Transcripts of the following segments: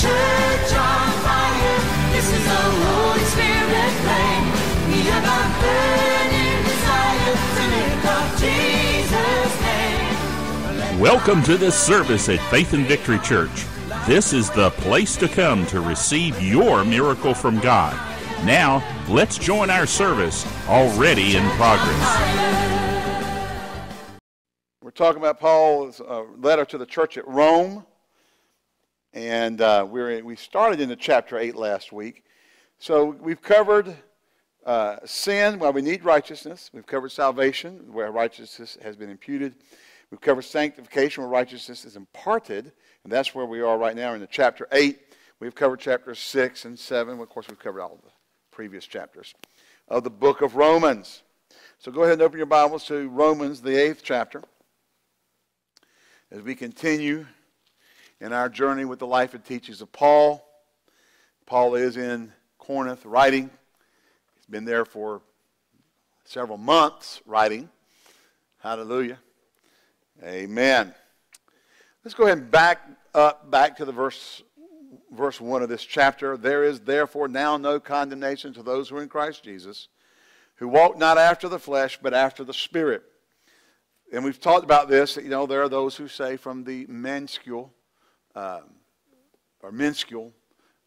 church on fire. This is a Holy Spirit flame. We have a burning desire to lift up Jesus' name. Welcome to this service at Faith and Victory Church. This is the place to come to receive your miracle from God. Now, let's join our service already in progress. We're talking about Paul's uh, letter to the church at Rome. And uh, we're, we started into chapter 8 last week. So we've covered uh, sin, why we need righteousness. We've covered salvation, where righteousness has been imputed. We've covered sanctification, where righteousness is imparted. And that's where we are right now in the chapter 8. We've covered chapters 6 and 7. Of course, we've covered all the previous chapters of the book of Romans. So go ahead and open your Bibles to Romans, the eighth chapter, as we continue in our journey with the life and teachings of Paul. Paul is in Corinth writing. He's been there for several months writing. Hallelujah. Amen. Let's go ahead and back up back to the verse verse 1 of this chapter. There is therefore now no condemnation to those who are in Christ Jesus, who walk not after the flesh, but after the Spirit. And we've talked about this. You know, there are those who say from the minuscule um, or minuscule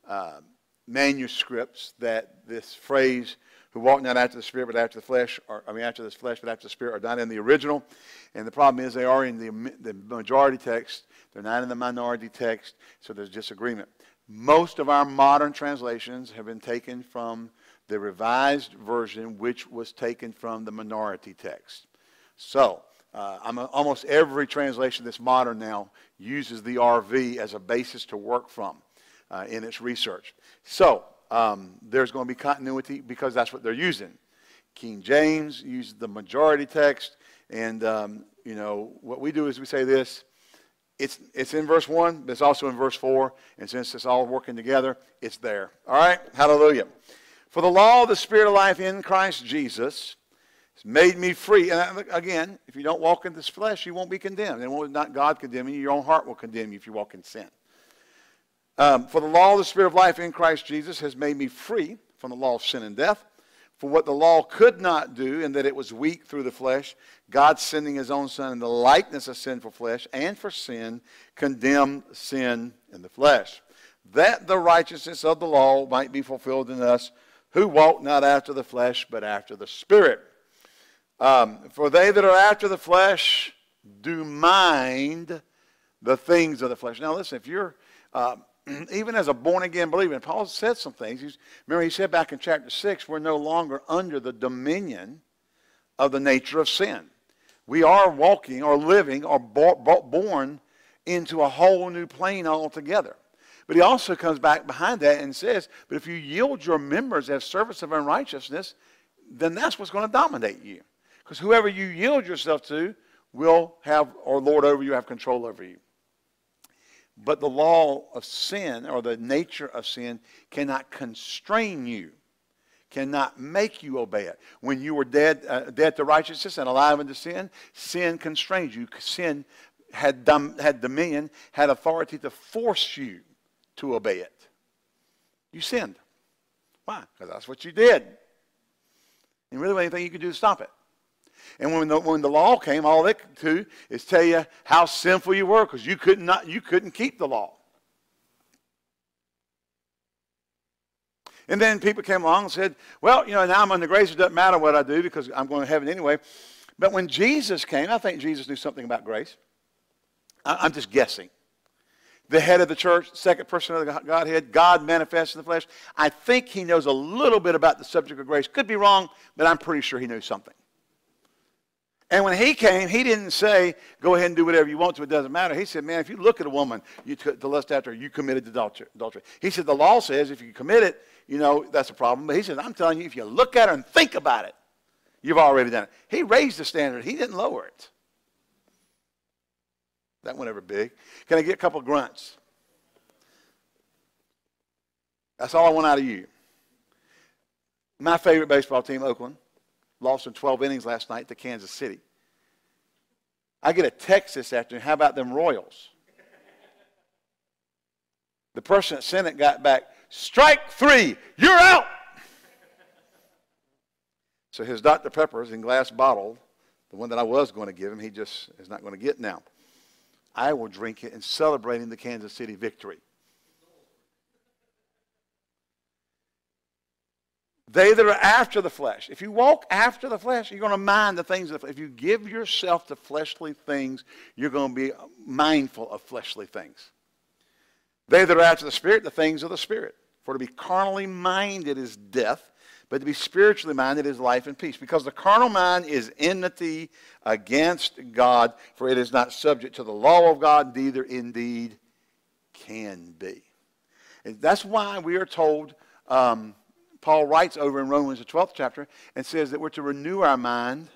uh, manuscripts that this phrase, who walk not after the Spirit, but after the flesh, or I mean, after the flesh, but after the Spirit, are not in the original. And the problem is they are in the, the majority text. They're not in the minority text, so there's disagreement. Most of our modern translations have been taken from the revised version, which was taken from the minority text. So, uh, a, almost every translation that's modern now uses the RV as a basis to work from uh, in its research. So, um, there's going to be continuity because that's what they're using. King James uses the majority text, and um, you know what we do is we say this it's, it's in verse 1, but it's also in verse 4. And since it's all working together, it's there. All right? Hallelujah. For the law of the Spirit of life in Christ Jesus has made me free. And again, if you don't walk in this flesh, you won't be condemned. And not God condemn you, your own heart will condemn you if you walk in sin. Um, for the law of the Spirit of life in Christ Jesus has made me free from the law of sin and death. For what the law could not do, in that it was weak through the flesh, God sending his own Son in the likeness of sinful flesh, and for sin, condemned sin in the flesh, that the righteousness of the law might be fulfilled in us, who walk not after the flesh, but after the Spirit. Um, for they that are after the flesh do mind the things of the flesh. Now, listen, if you're. Uh, even as a born again believer, and Paul said some things. He's, remember, he said back in chapter 6, we're no longer under the dominion of the nature of sin. We are walking or living or born into a whole new plane altogether. But he also comes back behind that and says, But if you yield your members as servants of unrighteousness, then that's what's going to dominate you. Because whoever you yield yourself to will have, or lord over you, have control over you. But the law of sin or the nature of sin cannot constrain you, cannot make you obey it. When you were dead, uh, dead to righteousness and alive unto sin, sin constrained you. Sin had, dom- had dominion, had authority to force you to obey it. You sinned. Why? Because that's what you did. And really, anything you could do to stop it. And when the, when the law came, all they could do is tell you how sinful you were because you, could not, you couldn't keep the law. And then people came along and said, well, you know, now I'm under grace. It doesn't matter what I do because I'm going to heaven anyway. But when Jesus came, I think Jesus knew something about grace. I, I'm just guessing. The head of the church, second person of the Godhead, God manifest in the flesh. I think he knows a little bit about the subject of grace. Could be wrong, but I'm pretty sure he knows something. And when he came, he didn't say, go ahead and do whatever you want to, it doesn't matter. He said, man, if you look at a woman you t- to lust after her, you committed adultery. He said, the law says if you commit it, you know, that's a problem. But he said, I'm telling you, if you look at her and think about it, you've already done it. He raised the standard. He didn't lower it. That went over big. Can I get a couple grunts? That's all I want out of you. My favorite baseball team, Oakland Lost in 12 innings last night to Kansas City. I get a text this afternoon. How about them Royals? The person at Senate got back, strike three, you're out. so his Dr. Pepper is in glass bottle, the one that I was going to give him, he just is not going to get now. I will drink it in celebrating the Kansas City victory. They that are after the flesh. If you walk after the flesh, you're going to mind the things of If you give yourself to fleshly things, you're going to be mindful of fleshly things. They that are after the Spirit, the things of the Spirit. For to be carnally minded is death, but to be spiritually minded is life and peace. Because the carnal mind is enmity against God, for it is not subject to the law of God, neither indeed can be. And that's why we are told. Um, Paul writes over in Romans, the 12th chapter, and says that we're to renew our mind.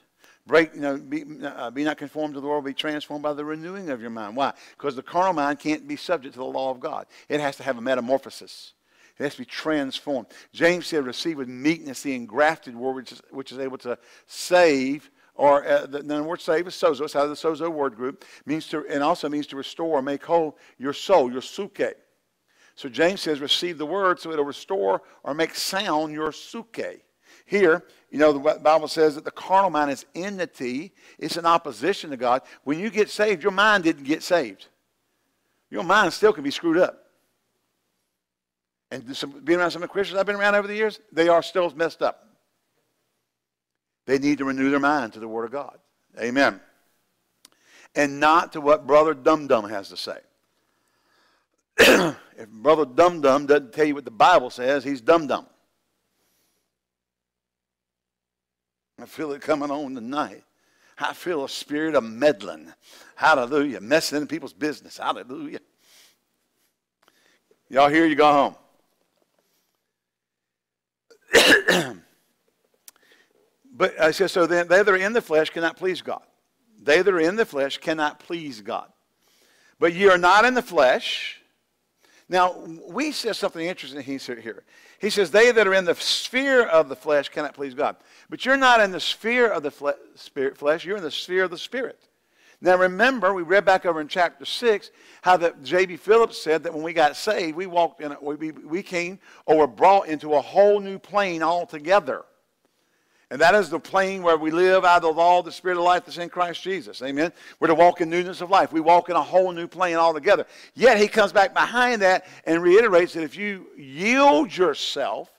Break, you know, be, uh, be not conformed to the world, be transformed by the renewing of your mind. Why? Because the carnal mind can't be subject to the law of God. It has to have a metamorphosis. It has to be transformed. James said, receive with meekness the engrafted word, which is, which is able to save, or uh, the, the word save is sozo. It's out of the sozo word group. Means to, and also means to restore or make whole your soul, your suke. So James says, receive the word so it'll restore or make sound your suke. Here, you know, the Bible says that the carnal mind is enmity. It's an opposition to God. When you get saved, your mind didn't get saved. Your mind still can be screwed up. And some, being around some of the Christians I've been around over the years, they are still messed up. They need to renew their mind to the Word of God. Amen. And not to what Brother Dum Dum has to say. if Brother Dum Dum doesn't tell you what the Bible says, he's dum dum. I feel it coming on tonight. I feel a spirit of meddling. Hallelujah. Messing in people's business. Hallelujah. Y'all here, you go home. but I said, so then they that are in the flesh cannot please God. They that are in the flesh cannot please God. But ye are not in the flesh, now, we says something interesting here. He says, They that are in the sphere of the flesh cannot please God. But you're not in the sphere of the fle- spirit, flesh, you're in the sphere of the spirit. Now, remember, we read back over in chapter 6 how that J.B. Phillips said that when we got saved, we walked in, we, we came or were brought into a whole new plane altogether. And that is the plane where we live out of the all the spirit of life that's in Christ Jesus. Amen. We're to walk in newness of life. We walk in a whole new plane altogether. Yet he comes back behind that and reiterates that if you yield yourself,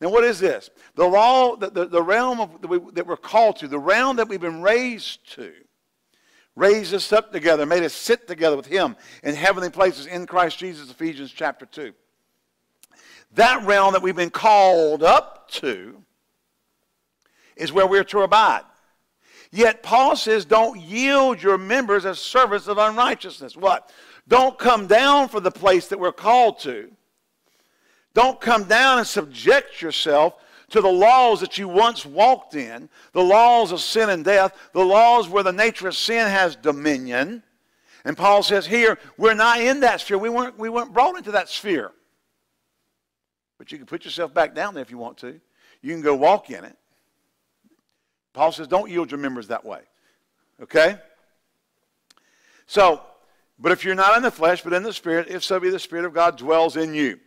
now what is this? The law, the, the, the realm of, that, we, that we're called to, the realm that we've been raised to, raised us up together, made us sit together with him in heavenly places in Christ Jesus, Ephesians chapter 2. That realm that we've been called up to is where we're to abide. Yet Paul says, don't yield your members as servants of unrighteousness. What? Don't come down for the place that we're called to. Don't come down and subject yourself to the laws that you once walked in, the laws of sin and death, the laws where the nature of sin has dominion. And Paul says here, we're not in that sphere. We weren't, we weren't brought into that sphere. But you can put yourself back down there if you want to. You can go walk in it. Paul says, don't yield your members that way. Okay? So, but if you're not in the flesh, but in the Spirit, if so be the Spirit of God dwells in you.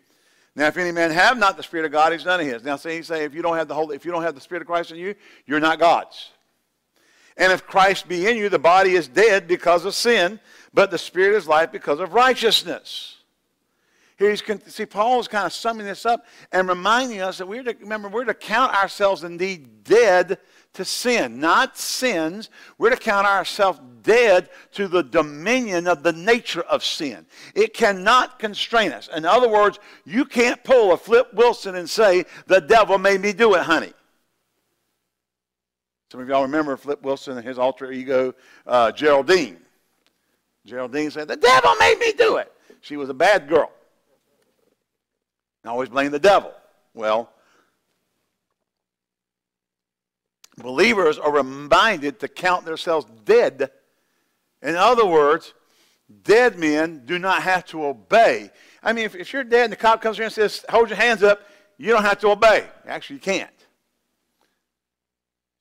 Now, if any man have not the Spirit of God, he's none of his. Now, see, he's saying if you don't have the Holy, if you don't have the Spirit of Christ in you, you're not God's. And if Christ be in you, the body is dead because of sin, but the Spirit is life because of righteousness. Here he's see Paul is kind of summing this up and reminding us that we're to remember we're to count ourselves indeed dead to sin, not sins. We're to count ourselves dead to the dominion of the nature of sin. It cannot constrain us. In other words, you can't pull a Flip Wilson and say, the devil made me do it, honey. Some of y'all remember Flip Wilson and his alter ego, uh, Geraldine. Geraldine said, the devil made me do it. She was a bad girl. I always blame the devil. Well, believers are reminded to count themselves dead. In other words, dead men do not have to obey. I mean, if, if you're dead and the cop comes here and says, hold your hands up, you don't have to obey. Actually, you can't.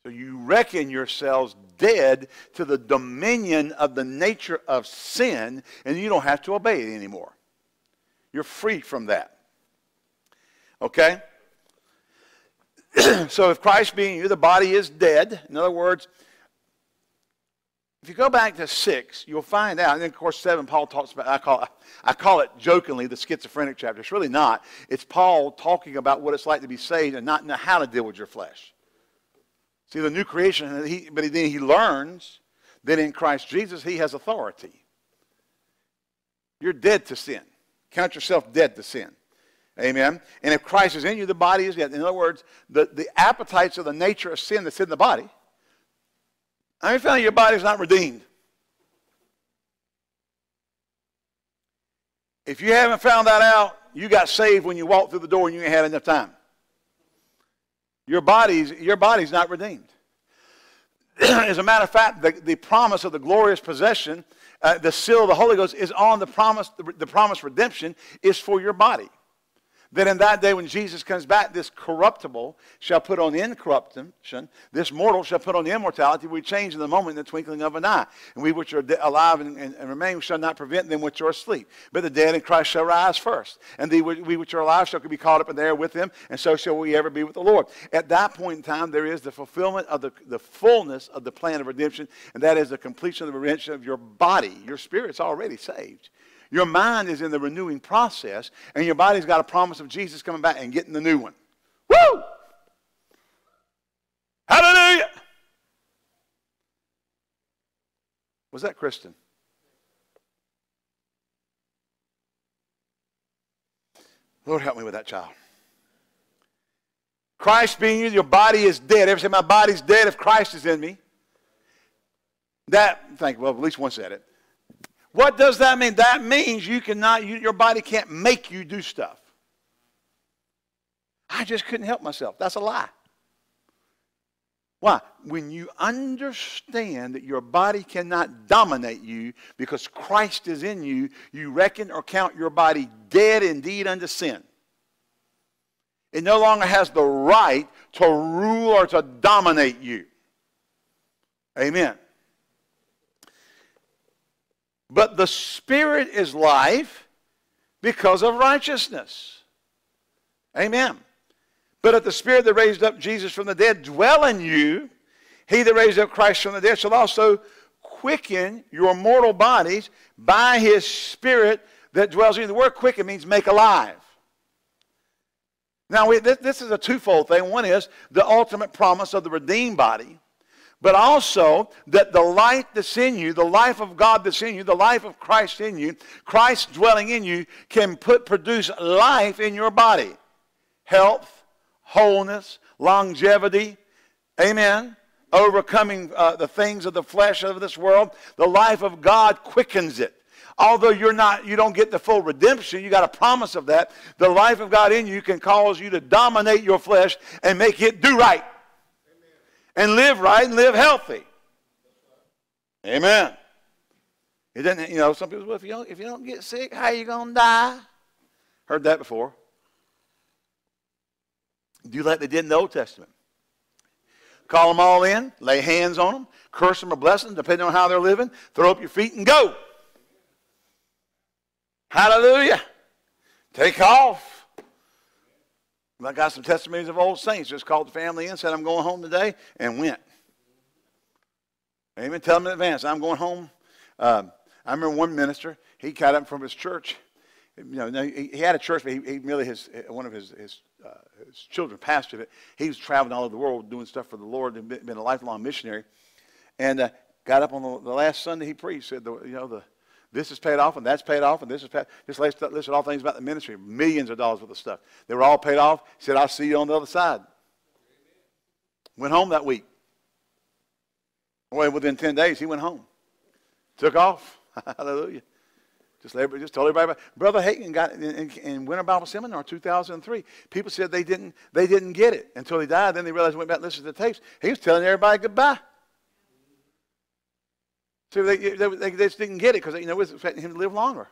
So you reckon yourselves dead to the dominion of the nature of sin, and you don't have to obey it anymore. You're free from that. Okay? so if Christ being you, the body is dead. In other words, if you go back to six, you'll find out, and then of course seven, Paul talks about. I call I call it jokingly the schizophrenic chapter. It's really not. It's Paul talking about what it's like to be saved and not know how to deal with your flesh. See, the new creation, he, but then he learns that in Christ Jesus he has authority. You're dead to sin. Count yourself dead to sin. Amen. And if Christ is in you, the body is dead. In other words, the, the appetites of the nature of sin that's in the body I mean, found your body's not redeemed. If you haven't found that out, you got saved when you walked through the door and you ain't had enough time. Your body's, your body's not redeemed. As a matter of fact, the, the promise of the glorious possession, uh, the seal of the Holy Ghost, is on the promise, the, the promise redemption is for your body that in that day when Jesus comes back, this corruptible shall put on incorruption, this mortal shall put on immortality. We change in the moment in the twinkling of an eye. And we which are alive and, and, and, remain shall not prevent them which are asleep. But the dead in Christ shall rise first. And the, we which are alive shall be caught up in the air with them, and so shall we ever be with the Lord. At that point in time, there is the fulfillment of the, the fullness of the plan of redemption, and that is the completion of the redemption of your body. Your spirit's already saved. Your mind is in the renewing process, and your body's got a promise of Jesus coming back and getting the new one. Woo! Hallelujah! Was that Kristen? Lord, help me with that child. Christ being you, your body is dead. Every say my body's dead if Christ is in me. That, thank you. Well, at least one said it. What does that mean? That means you cannot, you, your body can't make you do stuff. I just couldn't help myself. That's a lie. Why? When you understand that your body cannot dominate you because Christ is in you, you reckon or count your body dead indeed unto sin. It no longer has the right to rule or to dominate you. Amen. But the Spirit is life because of righteousness. Amen. But if the Spirit that raised up Jesus from the dead dwell in you, he that raised up Christ from the dead shall also quicken your mortal bodies by his Spirit that dwells in you. The word quicken means make alive. Now, we, this, this is a twofold thing. One is the ultimate promise of the redeemed body but also that the light that's in you, the life of God that's in you, the life of Christ in you, Christ dwelling in you, can put produce life in your body. Health, wholeness, longevity. Amen. Overcoming uh, the things of the flesh of this world. The life of God quickens it. Although you're not, you don't get the full redemption, you got a promise of that. The life of God in you can cause you to dominate your flesh and make it do right and live right and live healthy. Amen. It doesn't, you know, some people, well, if you don't, if you don't get sick, how are you going to die? Heard that before. Do like they did in the Old Testament. Call them all in, lay hands on them, curse them or bless them, depending on how they're living, throw up your feet and go. Hallelujah. Take off. I got some testimonies of old saints. Just called the family in, said, I'm going home today, and went. Amen. Tell them in advance, I'm going home. Um, I remember one minister, he got up from his church. You know, he, had a church, but he, he merely his, one of his, his, uh, his, children pastored it. He was traveling all over the world doing stuff for the Lord and been, been a lifelong missionary. And uh, got up on the, the, last Sunday he preached, said, the, you know, the, this is paid off, and that's paid off, and this is paid. Just listed all things about the ministry, millions of dollars worth of stuff. They were all paid off. He said, "I'll see you on the other side." Went home that week. Well, within ten days, he went home. Took off. Hallelujah. Just, just told everybody. Brother Hagin got in, in Winter Bible Seminar 2003. People said they didn't they didn't get it until he died. Then they realized went back and listened to the tapes. He was telling everybody goodbye. So they, they, they just didn't get it because you know, was expecting him to live longer.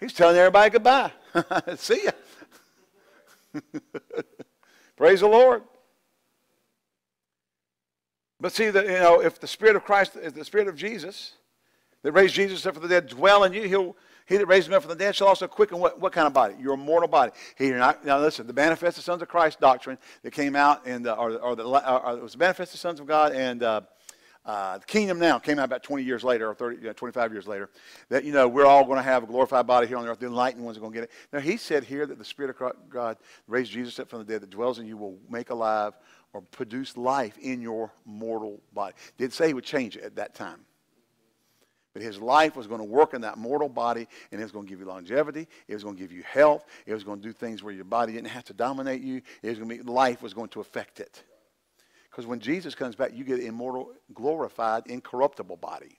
He's telling everybody goodbye. See ya. Praise the Lord. But see that you know, if the Spirit of Christ, if the Spirit of Jesus that raised Jesus up from the dead dwell in you, he'll He that raised him up from the dead shall also quicken what, what kind of body? Your mortal body. He not, now listen, the manifested sons of Christ doctrine that came out, in the, uh, or, or, the, or it was the manifested sons of God and uh, uh, the kingdom now came out about 20 years later or 30, you know, 25 years later that, you know, we're all going to have a glorified body here on the earth. The enlightened ones are going to get it. Now, he said here that the Spirit of God raised Jesus up from the dead that dwells in you will make alive or produce life in your mortal body. Did say he would change it at that time. But his life was going to work in that mortal body, and it was going to give you longevity. It was going to give you health. It was going to do things where your body didn't have to dominate you. It was going to be, life was going to affect it. Because when Jesus comes back, you get an immortal, glorified, incorruptible body.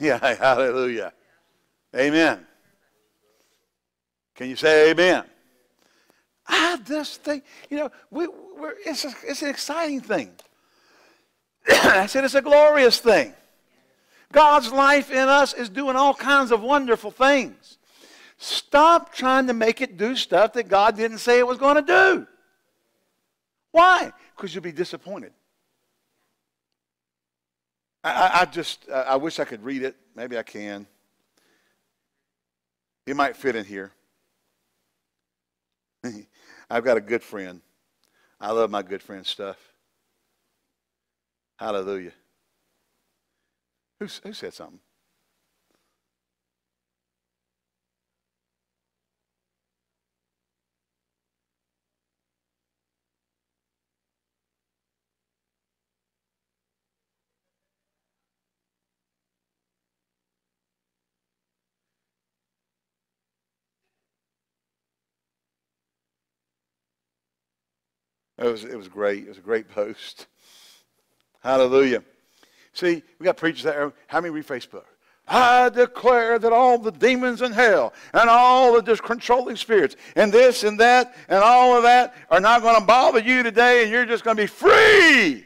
Yeah, hallelujah. Amen. Can you say amen? I just think, you know, we, it's, a, it's an exciting thing. I said it's a glorious thing. God's life in us is doing all kinds of wonderful things. Stop trying to make it do stuff that God didn't say it was going to do. Why? Because you'll be disappointed. I, I, just, I wish I could read it. Maybe I can. It might fit in here. I've got a good friend. I love my good friend stuff. Hallelujah. Who, who said something? It was, it was great. It was a great post. Hallelujah. See, we got preachers there. How many read Facebook? I declare that all the demons in hell and all the discontrolling spirits and this and that and all of that are not going to bother you today and you're just going to be free.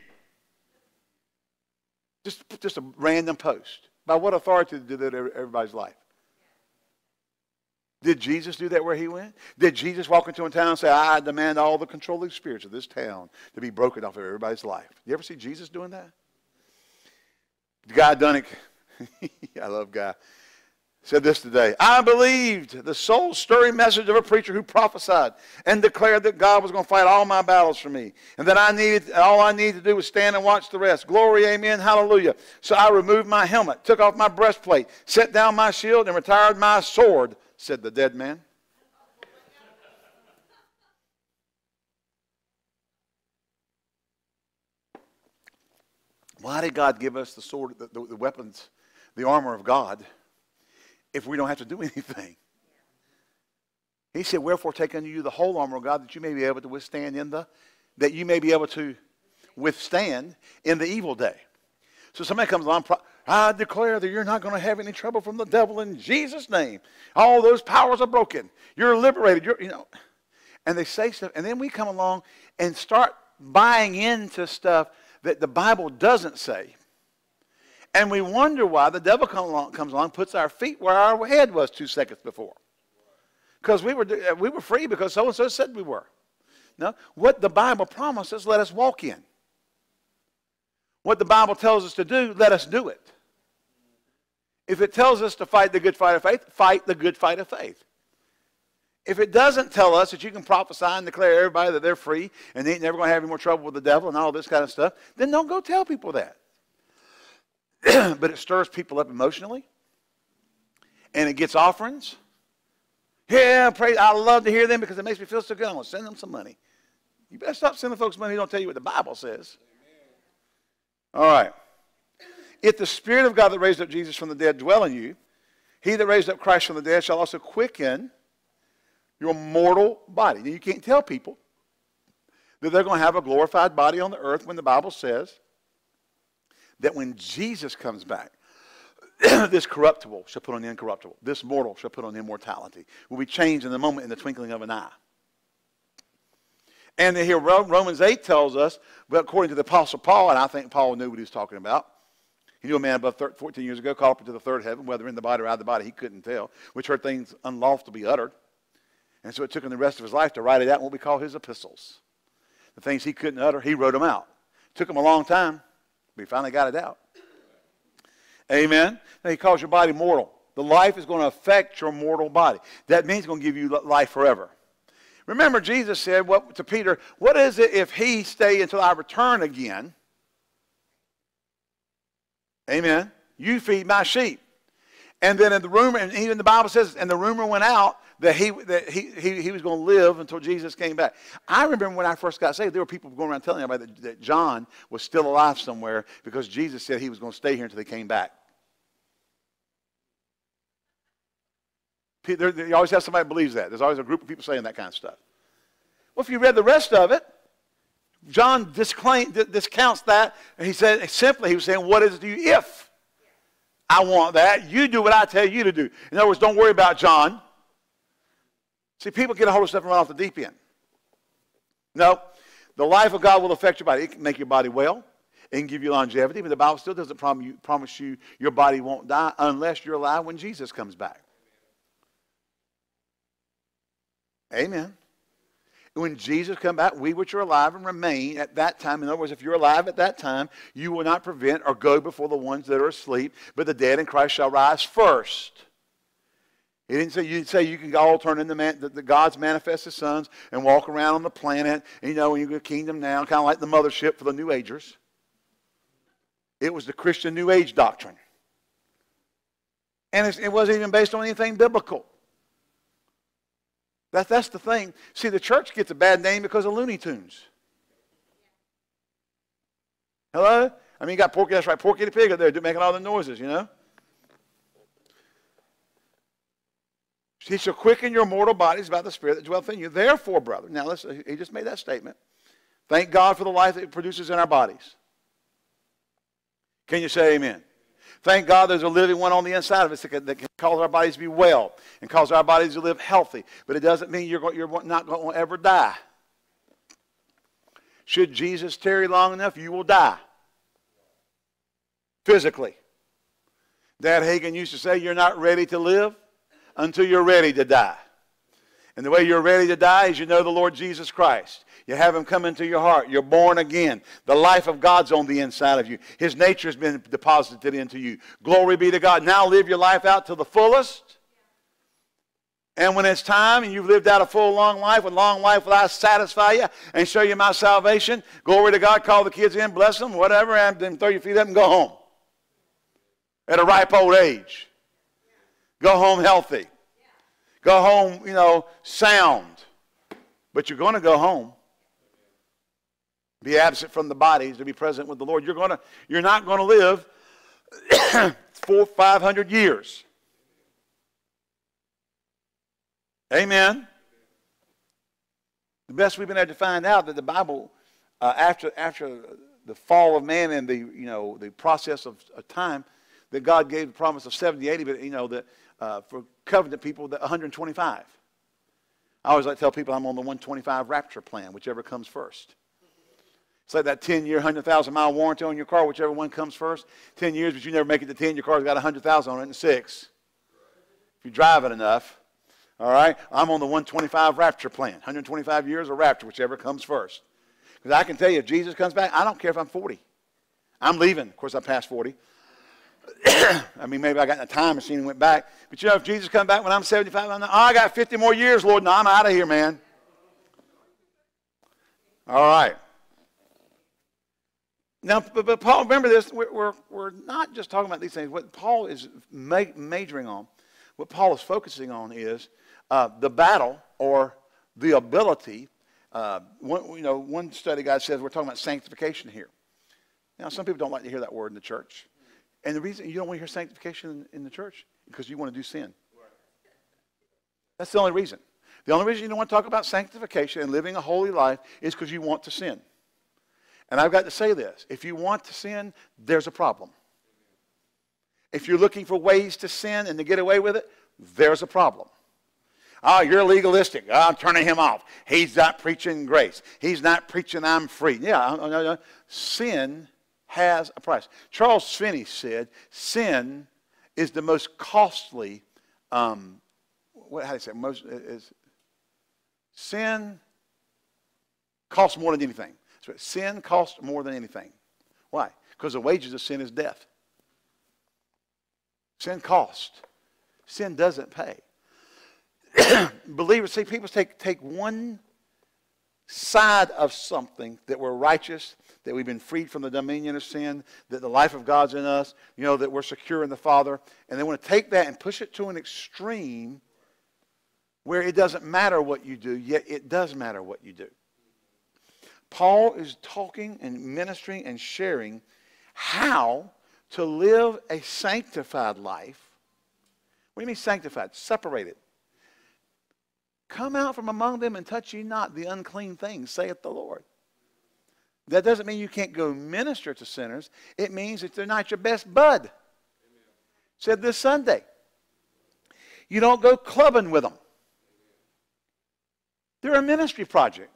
Just, just a random post. By what authority did that in everybody's life? Did Jesus do that where he went? Did Jesus walk into a town and say, I demand all the controlling spirits of this town to be broken off of everybody's life? You ever see Jesus doing that? Guy Dunnick, I love Guy, said this today. I believed the soul stirring message of a preacher who prophesied and declared that God was going to fight all my battles for me and that I needed, all I needed to do was stand and watch the rest. Glory, amen, hallelujah. So I removed my helmet, took off my breastplate, set down my shield, and retired my sword, said the dead man. Why did God give us the sword, the, the, the weapons, the armor of God, if we don't have to do anything? He said, Wherefore take unto you the whole armor of God that you may be able to withstand in the, that you may be able to withstand in the evil day. So somebody comes along, I declare that you're not going to have any trouble from the devil in Jesus' name. All those powers are broken. You're liberated. You're, you know, and they say stuff, and then we come along and start buying into stuff that the Bible doesn't say. And we wonder why the devil come along, comes along puts our feet where our head was two seconds before. Because we were, we were free because so and so said we were. No, what the Bible promises, let us walk in. What the Bible tells us to do, let us do it. If it tells us to fight the good fight of faith, fight the good fight of faith. If it doesn't tell us that you can prophesy and declare everybody that they're free and they ain't never going to have any more trouble with the devil and all this kind of stuff, then don't go tell people that. but it stirs people up emotionally and it gets offerings. Yeah, pray. I love to hear them because it makes me feel so good. I'm going to send them some money. You better stop sending folks money who don't tell you what the Bible says. All right. If the Spirit of God that raised up Jesus from the dead dwell in you, he that raised up Christ from the dead shall also quicken your mortal body. Now, you can't tell people that they're going to have a glorified body on the earth when the Bible says that when Jesus comes back, this corruptible shall put on the incorruptible. This mortal shall put on immortality. Will be changed in the moment, in the twinkling of an eye. And here Romans 8 tells us, but according to the Apostle Paul, and I think Paul knew what he was talking about, he knew a man above 14 years ago called up into the third heaven, whether in the body or out of the body, he couldn't tell, which heard things unlawful to be uttered. And so it took him the rest of his life to write it out in what we call his epistles. The things he couldn't utter, he wrote them out. It took him a long time, but he finally got it out. Amen. Now he calls your body mortal. The life is going to affect your mortal body. That means it's going to give you life forever. Remember, Jesus said what, to Peter, What is it if he stay until I return again? Amen. You feed my sheep. And then in the rumor, and even the Bible says, and the rumor went out that he, that he, he, he was going to live until Jesus came back. I remember when I first got saved, there were people going around telling everybody that, that John was still alive somewhere because Jesus said he was going to stay here until he came back. You always have somebody believes that. There's always a group of people saying that kind of stuff. Well, if you read the rest of it, John disclaim, discounts that. And he said simply, he was saying, What is it to you if I want that? You do what I tell you to do. In other words, don't worry about John. See, people get a hold of stuff and run off the deep end. No, the life of God will affect your body. It can make your body well. It can give you longevity, but the Bible still doesn't promise you, promise you your body won't die unless you're alive when Jesus comes back. Amen. When Jesus come back, we which are alive and remain at that time. In other words, if you're alive at that time, you will not prevent or go before the ones that are asleep, but the dead in Christ shall rise first. He didn't say you say you can all turn into man, the, the God's manifested sons and walk around on the planet. And, you know, when you go kingdom now, kind of like the mothership for the New Agers. It was the Christian New Age doctrine, and it wasn't even based on anything biblical. That, that's the thing. See, the church gets a bad name because of Looney Tunes. Hello? I mean, you got Porky, that's right, Porky the Pig up there making all the noises, you know? He shall quicken your mortal bodies by the Spirit that dwelleth in you. Therefore, brother, now listen, he just made that statement. Thank God for the life that it produces in our bodies. Can you say amen? Thank God there's a living one on the inside of us that can, that can cause our bodies to be well and cause our bodies to live healthy. But it doesn't mean you're, going, you're not going to ever die. Should Jesus tarry long enough, you will die. Physically. Dad Hagin used to say, You're not ready to live until you're ready to die. And the way you're ready to die is you know the Lord Jesus Christ. You have him come into your heart. You're born again. The life of God's on the inside of you. His nature has been deposited into you. Glory be to God. Now live your life out to the fullest. And when it's time and you've lived out a full, long life, with long life will I satisfy you and show you my salvation. Glory to God. Call the kids in, bless them, whatever, and then throw your feet up and go home. At a ripe old age. Go home healthy. Go home, you know, sound. But you're going to go home. Be absent from the bodies to be present with the Lord. You're, to, you're not going to live four, five hundred years. Amen. The best we've been able to find out that the Bible, uh, after, after the fall of man and the, you know, the process of, of time, that God gave the promise of 70, 80, but, you know, that uh, for covenant people, the 125. I always like to tell people I'm on the 125 rapture plan, whichever comes first. It's like that 10 year, 100,000 mile warranty on your car, whichever one comes first. 10 years, but you never make it to 10, your car's got 100,000 on it in six. If you drive it enough. All right? I'm on the 125 rapture plan. 125 years of rapture, whichever comes first. Because I can tell you, if Jesus comes back, I don't care if I'm 40. I'm leaving. Of course, I passed 40. I mean, maybe I got in a time machine and went back. But you know, if Jesus comes back when I'm 75, I'm not, oh, I got 50 more years, Lord. No, I'm out of here, man. All right. Now, but, but Paul, remember this, we're, we're, we're, not just talking about these things. What Paul is ma- majoring on, what Paul is focusing on is uh, the battle or the ability. Uh, one, you know, one study guide says we're talking about sanctification here. Now, some people don't like to hear that word in the church. And the reason you don't want to hear sanctification in, in the church is because you want to do sin. That's the only reason. The only reason you don't want to talk about sanctification and living a holy life is because you want to sin. And I've got to say this if you want to sin, there's a problem. If you're looking for ways to sin and to get away with it, there's a problem. Oh, you're legalistic. Oh, I'm turning him off. He's not preaching grace. He's not preaching I'm free. Yeah, no, no. sin has a price. Charles Finney said, sin is the most costly, um, what, how do you say, most, is, sin costs more than anything. So sin costs more than anything. Why? Because the wages of sin is death. Sin costs. Sin doesn't pay. Believers, see, people take, take one side of something that we're righteous, that we've been freed from the dominion of sin, that the life of God's in us, you know, that we're secure in the Father, and they want to take that and push it to an extreme where it doesn't matter what you do, yet it does matter what you do. Paul is talking and ministering and sharing how to live a sanctified life. What do you mean sanctified? Separated. Come out from among them and touch ye not the unclean things, saith the Lord. That doesn't mean you can't go minister to sinners. It means that they're not your best bud. Said this Sunday. You don't go clubbing with them. They're a ministry project.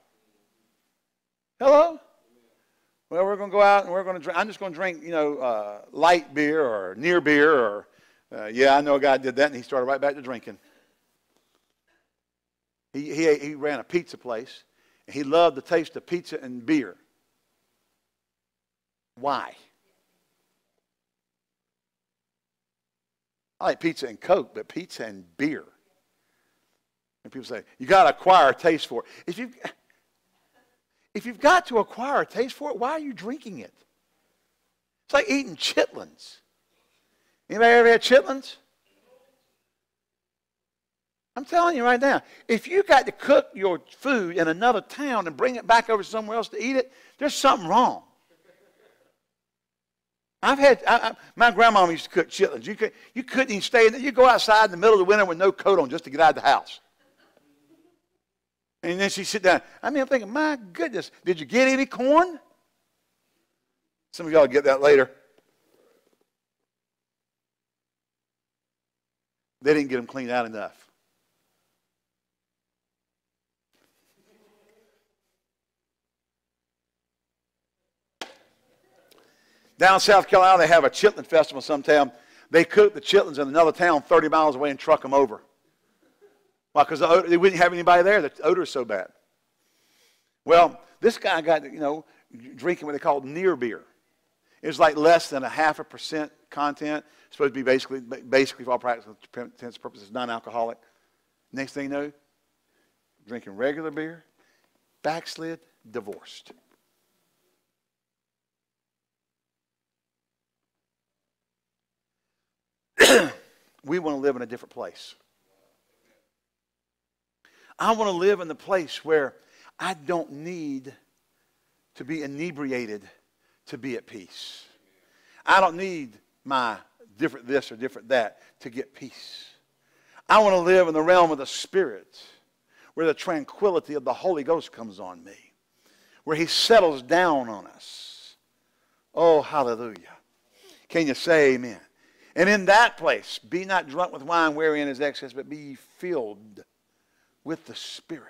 Hello? Well, we're going to go out and we're going to drink. I'm just going to drink, you know, uh, light beer or near beer or, uh, yeah, I know a guy did that and he started right back to drinking. He, he, he ran a pizza place and he loved the taste of pizza and beer. Why? I like pizza and Coke, but pizza and beer. And people say, you got to acquire a taste for it. If you've, if you've got to acquire a taste for it, why are you drinking it? It's like eating chitlins. Anybody ever had chitlins? I'm telling you right now, if you got to cook your food in another town and bring it back over somewhere else to eat it, there's something wrong. I've had, I, I, my grandmama used to cook chitlins. You, could, you couldn't even stay, in there. you go outside in the middle of the winter with no coat on just to get out of the house. And then she sit down. I mean, I'm thinking, my goodness, did you get any corn? Some of y'all get that later. They didn't get them cleaned out enough. Down South Carolina, they have a chitlin festival sometime. They cook the chitlins in another town 30 miles away and truck them over. Why? Because the they wouldn't have anybody there. The odor is so bad. Well, this guy got, you know, drinking what they call near beer. It was like less than a half a percent content. It's supposed to be basically, basically for all practical intents purposes, non-alcoholic. Next thing you know, drinking regular beer, backslid, divorced. we want to live in a different place. I want to live in the place where I don't need to be inebriated to be at peace. I don't need my different this or different that to get peace. I want to live in the realm of the Spirit where the tranquility of the Holy Ghost comes on me, where He settles down on us. Oh, hallelujah. Can you say amen? And in that place, be not drunk with wine wherein is excess, but be filled with the Spirit.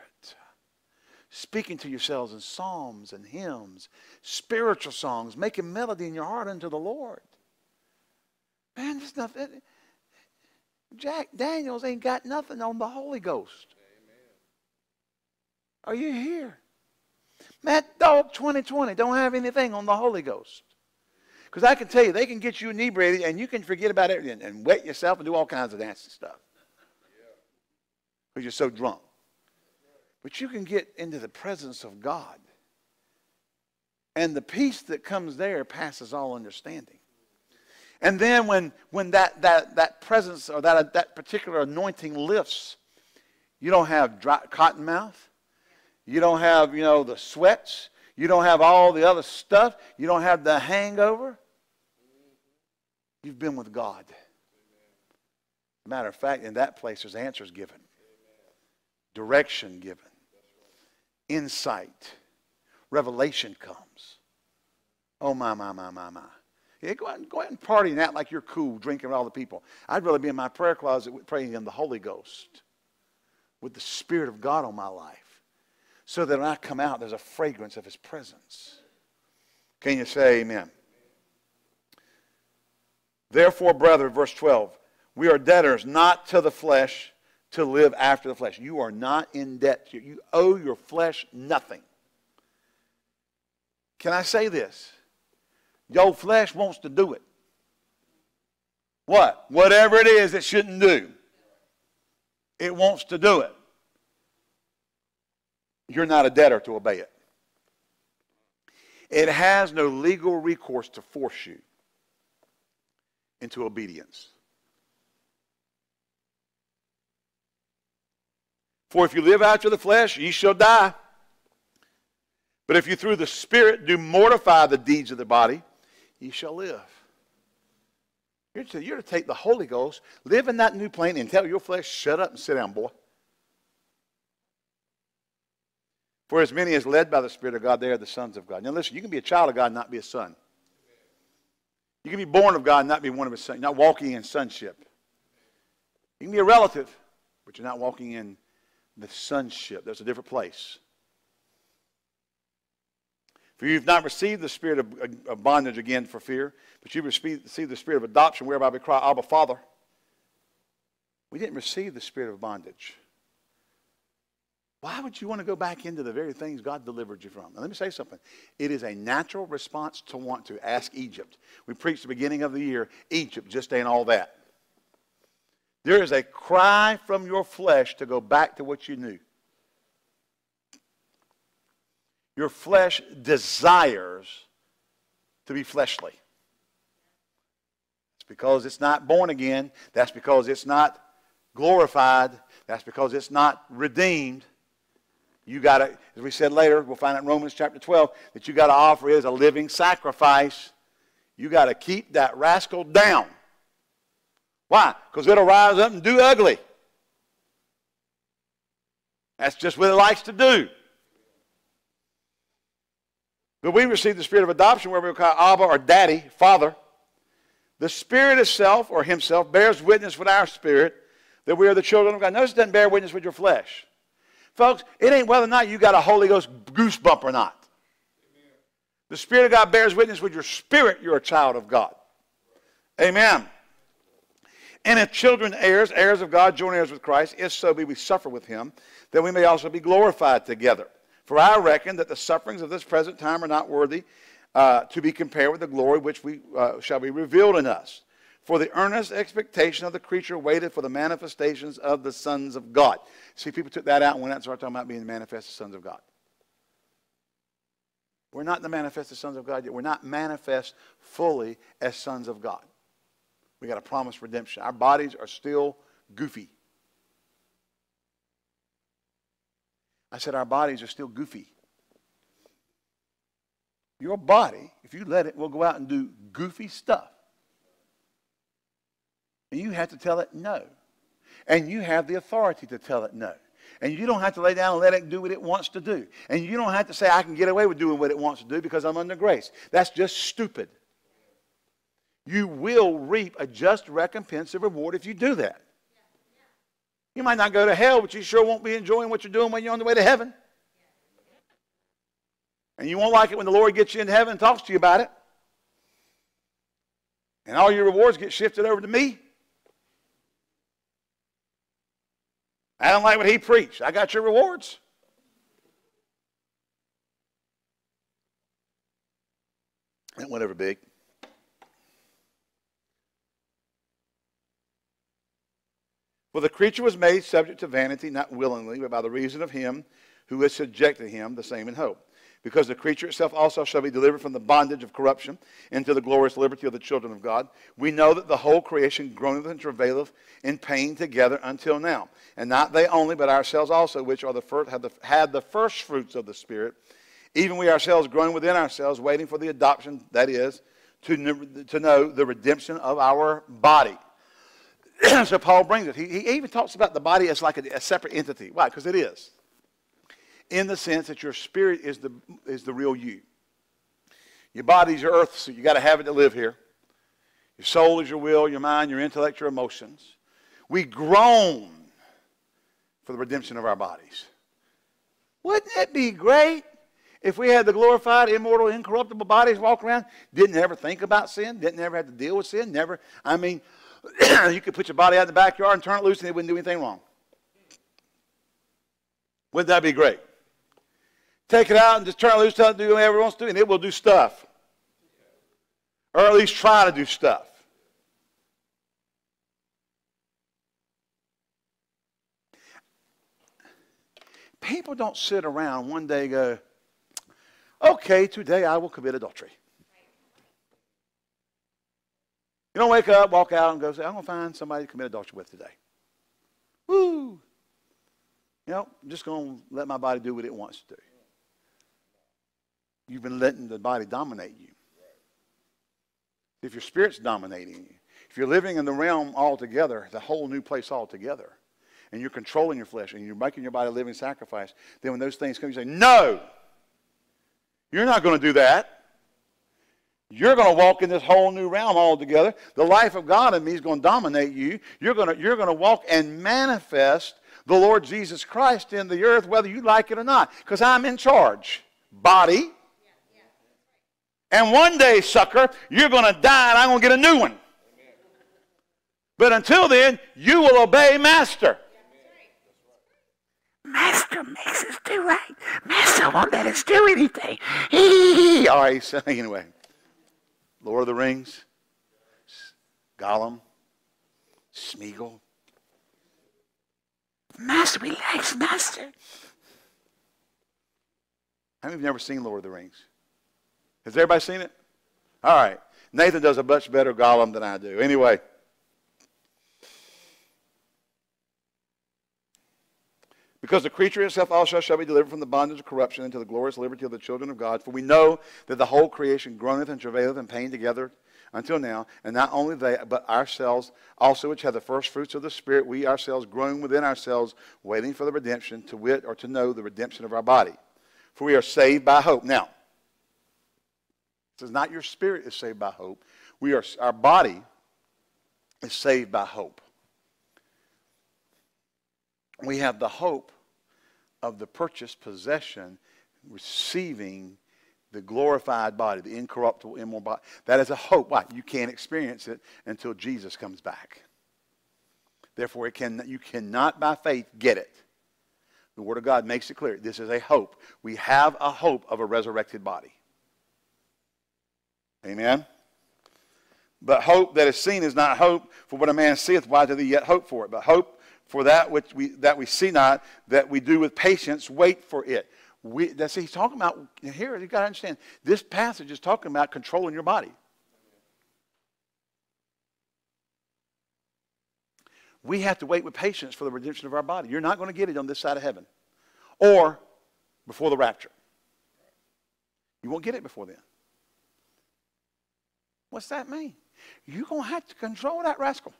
Speaking to yourselves in psalms and hymns, spiritual songs, making melody in your heart unto the Lord. Man, there's nothing. Jack Daniels ain't got nothing on the Holy Ghost. Amen. Are you here? Mad Dog 2020 don't have anything on the Holy Ghost. Because I can tell you, they can get you inebriated and you can forget about everything and wet yourself and do all kinds of nasty stuff. Because you're so drunk. But you can get into the presence of God. And the peace that comes there passes all understanding. And then when, when that, that, that presence or that, that particular anointing lifts, you don't have dry, cotton mouth. You don't have, you know, the sweats. You don't have all the other stuff. You don't have the hangover. You've been with God. Matter of fact, in that place, there's answers given, direction given, insight, revelation comes. Oh, my, my, my, my, my. Yeah, go, out, go out and party and act like you're cool, drinking with all the people. I'd rather be in my prayer closet praying in the Holy Ghost with the Spirit of God on my life so that when I come out, there's a fragrance of his presence. Can you say amen? Therefore, brother, verse 12, we are debtors not to the flesh to live after the flesh. You are not in debt. You owe your flesh nothing. Can I say this? Your flesh wants to do it. What? Whatever it is it shouldn't do. it wants to do it. You're not a debtor to obey it. It has no legal recourse to force you into obedience. For if you live after the flesh, ye shall die. But if you through the Spirit do mortify the deeds of the body, ye shall live. You're to, you're to take the Holy Ghost, live in that new plane, and tell your flesh, shut up and sit down, boy. For as many as led by the Spirit of God, they are the sons of God. Now listen, you can be a child of God and not be a son. You can be born of God and not be one of his sons, not walking in sonship. You can be a relative, but you're not walking in the sonship. That's a different place. For you've not received the spirit of, uh, of bondage again for fear, but you've received the spirit of adoption whereby we cry, Abba, Father. We didn't receive the spirit of bondage. Why would you want to go back into the very things God delivered you from? Now, let me say something. It is a natural response to want to ask Egypt. We preached the beginning of the year, Egypt just ain't all that. There is a cry from your flesh to go back to what you knew. Your flesh desires to be fleshly. It's because it's not born again. That's because it's not glorified. That's because it's not redeemed. You got to, as we said later, we'll find out in Romans chapter 12, that you got to offer is a living sacrifice. You got to keep that rascal down. Why? Because it'll rise up and do ugly. That's just what it likes to do. But we receive the spirit of adoption where we call Abba or Daddy, Father. The Spirit itself or Himself bears witness with our spirit that we are the children of God. Notice it doesn't bear witness with your flesh. Folks, it ain't whether or not you got a Holy Ghost goosebump or not. The Spirit of God bears witness with your spirit you're a child of God. Amen. And if children heirs, heirs of God, joint heirs with Christ, if so be we suffer with him, that we may also be glorified together. For I reckon that the sufferings of this present time are not worthy uh, to be compared with the glory which we uh, shall be revealed in us. For the earnest expectation of the creature waited for the manifestations of the sons of God. See, people took that out and went out and started talking about being the manifested sons of God. We're not the manifested sons of God yet. We're not manifest fully as sons of God. We got a promised redemption. Our bodies are still goofy. I said our bodies are still goofy. Your body, if you let it, will go out and do goofy stuff. And you have to tell it no. And you have the authority to tell it no. And you don't have to lay down and let it do what it wants to do. And you don't have to say, I can get away with doing what it wants to do because I'm under grace. That's just stupid. You will reap a just recompense of reward if you do that. You might not go to hell, but you sure won't be enjoying what you're doing when you're on the way to heaven. And you won't like it when the Lord gets you into heaven and talks to you about it. And all your rewards get shifted over to me. I don't like what he preached. I got your rewards. And whatever big. For the creature was made subject to vanity, not willingly, but by the reason of him who is subjected him, the same in hope because the creature itself also shall be delivered from the bondage of corruption into the glorious liberty of the children of God. We know that the whole creation groaneth and travaileth in pain together until now. And not they only, but ourselves also, which are the first, had, the, had the first fruits of the Spirit, even we ourselves groan within ourselves, waiting for the adoption, that is, to, to know the redemption of our body. so Paul brings it. He, he even talks about the body as like a, a separate entity. Why? Because it is in the sense that your spirit is the, is the real you. Your body's your earth so You got to have it to live here. Your soul is your will, your mind, your intellect, your emotions. We groan for the redemption of our bodies. Wouldn't it be great if we had the glorified, immortal, incorruptible bodies walk around, didn't ever think about sin, didn't ever have to deal with sin, never, I mean, you could put your body out in the backyard and turn it loose and it wouldn't do anything wrong. Wouldn't that be great? Take it out and just turn it loose, tell it to do whatever it wants to do, and it will do stuff. Or at least try to do stuff. People don't sit around one day go, okay, today I will commit adultery. You don't wake up, walk out, and go say, I'm going to find somebody to commit adultery with today. Woo! You know, I'm just going to let my body do what it wants to do. You've been letting the body dominate you. If your spirit's dominating you, if you're living in the realm altogether, the whole new place altogether, and you're controlling your flesh and you're making your body a living sacrifice, then when those things come, you say, No, you're not going to do that. You're going to walk in this whole new realm altogether. The life of God in me is going to dominate you. You're going to, you're going to walk and manifest the Lord Jesus Christ in the earth, whether you like it or not, because I'm in charge. Body. And one day, sucker, you're going to die and I'm going to get a new one. But until then, you will obey Master. Master makes us do right. Master won't let us do anything. All right, so anyway. Lord of the Rings, Gollum, Smeagol. Master, like Master. How many of you have never seen Lord of the Rings? Has everybody seen it? All right. Nathan does a much better Gollum than I do. Anyway. Because the creature itself also shall be delivered from the bondage of corruption into the glorious liberty of the children of God. For we know that the whole creation groaneth and travaileth in pain together until now. And not only they, but ourselves also, which have the first fruits of the Spirit, we ourselves groan within ourselves, waiting for the redemption, to wit, or to know the redemption of our body. For we are saved by hope. Now, it says not your spirit is saved by hope. We are, our body is saved by hope. We have the hope of the purchased possession receiving the glorified body, the incorruptible, immortal body. That is a hope. Why? You can't experience it until Jesus comes back. Therefore, it can, you cannot by faith get it. The Word of God makes it clear. This is a hope. We have a hope of a resurrected body. Amen? But hope that is seen is not hope for what a man seeth. Why do they yet hope for it? But hope for that which we that we see not, that we do with patience wait for it. We, that's he's talking about here. You got to understand this passage is talking about controlling your body. We have to wait with patience for the redemption of our body. You're not going to get it on this side of heaven, or before the rapture. You won't get it before then. What's that mean? You're going to have to control that rascal.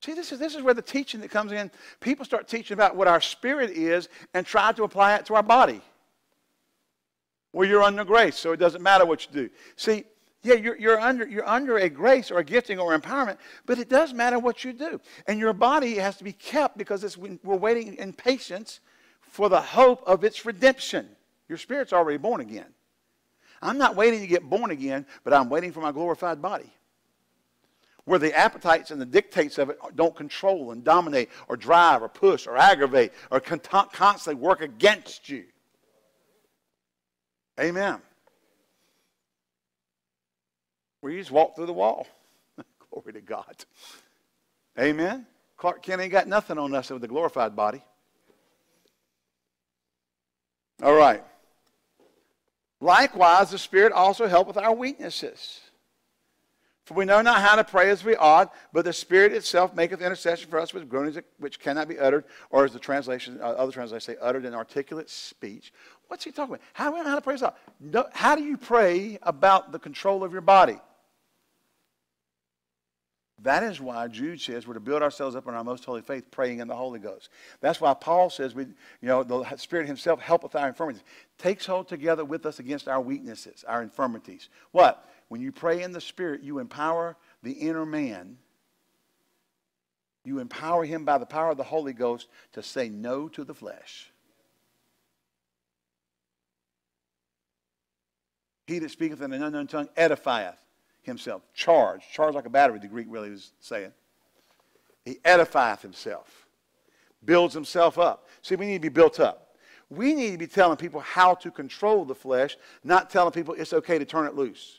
See, this is, this is where the teaching that comes in. People start teaching about what our spirit is and try to apply it to our body. Well, you're under grace, so it doesn't matter what you do. See, yeah, you're, you're, under, you're under a grace or a gifting or empowerment, but it does matter what you do. And your body has to be kept because it's, we're waiting in patience for the hope of its redemption. Your spirit's already born again. I'm not waiting to get born again, but I'm waiting for my glorified body where the appetites and the dictates of it don't control and dominate or drive or push or aggravate or constantly work against you. Amen. You just walk through the wall. Glory to God. Amen. Clark Kent ain't got nothing on us with the glorified body. All right. Likewise, the Spirit also helpeth our weaknesses. For we know not how to pray as we ought, but the Spirit itself maketh intercession for us with groanings which cannot be uttered, or as the translation, uh, other translations say, uttered in articulate speech. What's he talking about? How do we know how to pray as? No, how do you pray about the control of your body? That is why Jude says we're to build ourselves up in our most holy faith, praying in the Holy Ghost. That's why Paul says we, you know, the Spirit Himself helpeth our infirmities, takes hold together with us against our weaknesses, our infirmities. What? When you pray in the Spirit, you empower the inner man. You empower him by the power of the Holy Ghost to say no to the flesh. He that speaketh in an unknown tongue edifieth himself. Charge. Charge like a battery, the Greek really is saying. He edifieth himself, builds himself up. See, we need to be built up. We need to be telling people how to control the flesh, not telling people it's okay to turn it loose.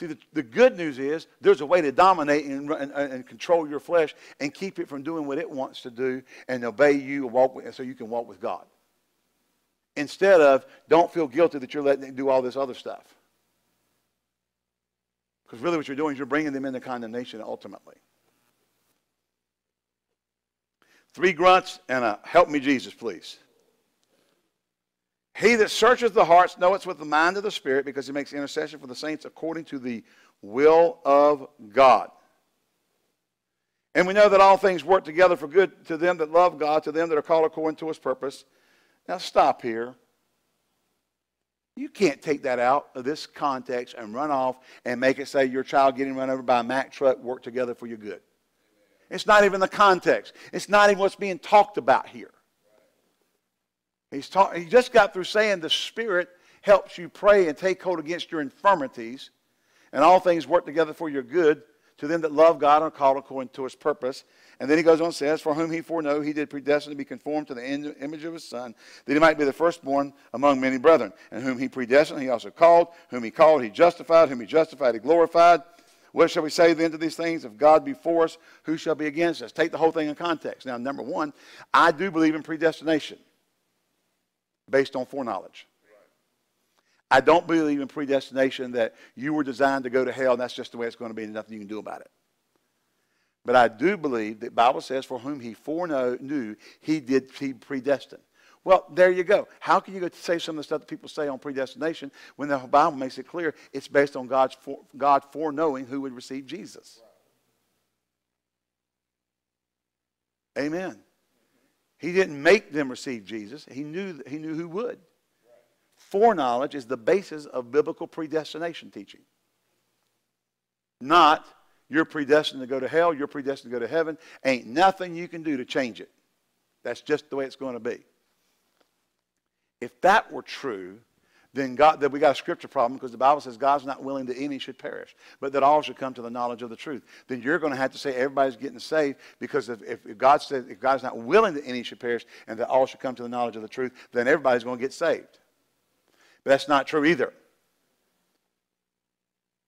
See, the, the good news is there's a way to dominate and, and, and control your flesh and keep it from doing what it wants to do and obey you and walk with, so you can walk with God. Instead of don't feel guilty that you're letting it do all this other stuff. Because really what you're doing is you're bringing them into condemnation ultimately. Three grunts and a help me, Jesus, please. He that searches the hearts knoweth with the mind of the Spirit because he makes intercession for the saints according to the will of God. And we know that all things work together for good to them that love God, to them that are called according to his purpose. Now stop here. You can't take that out of this context and run off and make it say your child getting run over by a Mack truck worked together for your good. It's not even the context. It's not even what's being talked about here. He's talk, he just got through saying the Spirit helps you pray and take hold against your infirmities, and all things work together for your good to them that love God and are called according to his purpose. And then he goes on and says, For whom he foreknow, he did predestine to be conformed to the image of his Son, that he might be the firstborn among many brethren. And whom he predestined, he also called. Whom he called, he justified. Whom he justified, he glorified. What shall we say then to these things? If God be for us, who shall be against us? Take the whole thing in context. Now, number one, I do believe in predestination based on foreknowledge. I don't believe in predestination that you were designed to go to hell and that's just the way it's going to be and nothing you can do about it. But I do believe that Bible says for whom he foreknew, he did he predestined. Well, there you go. How can you go say some of the stuff that people say on predestination when the Bible makes it clear it's based on God's for, God foreknowing who would receive Jesus? Amen. He didn't make them receive Jesus. He knew, he knew who would. Foreknowledge is the basis of biblical predestination teaching. Not you're predestined to go to hell, you're predestined to go to heaven. Ain't nothing you can do to change it. That's just the way it's going to be. If that were true, then God, that we got a scripture problem because the Bible says God's not willing that any should perish, but that all should come to the knowledge of the truth. Then you're going to have to say everybody's getting saved because if, if God says if God's not willing that any should perish and that all should come to the knowledge of the truth, then everybody's going to get saved. But that's not true either.